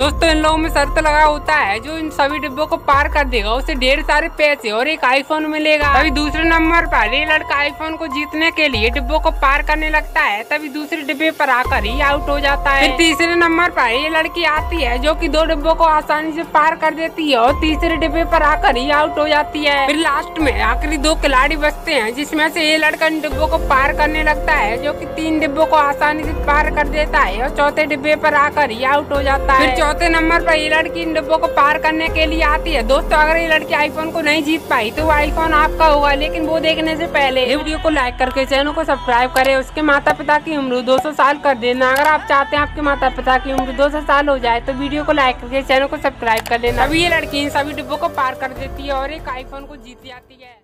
दोस्तों इन लोगों में शर्त लगा होता है जो इन सभी डिब्बों को पार कर देगा उसे ढेर सारे पैसे और एक आईफोन मिलेगा। तभी दूसरे नंबर पर ये लड़का आईफोन को जीतने के लिए डिब्बों को पार करने लगता है तभी दूसरे डिब्बे पर आकर ही आउट हो जाता है। फिर तीसरे नंबर पर ये लड़की आती है जो की दो डिब्बों को आसानी से पार कर देती है और तीसरे डिब्बे पर आकर ही आउट हो जाती है। फिर लास्ट में आखिरी दो खिलाड़ी बचते हैं जिसमें से ये लड़का इन डिब्बों को पार करने लगता है जो की तीन डिब्बों को आसानी से पार कर देता है और चौथे डिब्बे पर आकर ही आउट हो जाता है। चौथे नंबर पर ये लड़की इन डिब्बों को पार करने के लिए आती है। दोस्तों, अगर ये लड़की आईफोन को नहीं जीत पाई तो वो आईफोन आपका होगा, लेकिन वो देखने से पहले वीडियो को लाइक करके चैनल को सब्सक्राइब करें। उसके माता पिता की उम्र 200 साल कर देना। अगर आप चाहते हैं आपके माता पिता की उम्र 200 साल हो जाए तो वीडियो को लाइक करके चैनल को सब्सक्राइब कर लेना। अभी ये लड़की इन सभी डिब्बों को पार कर देती है और एक आईफोन को जीत जाती है।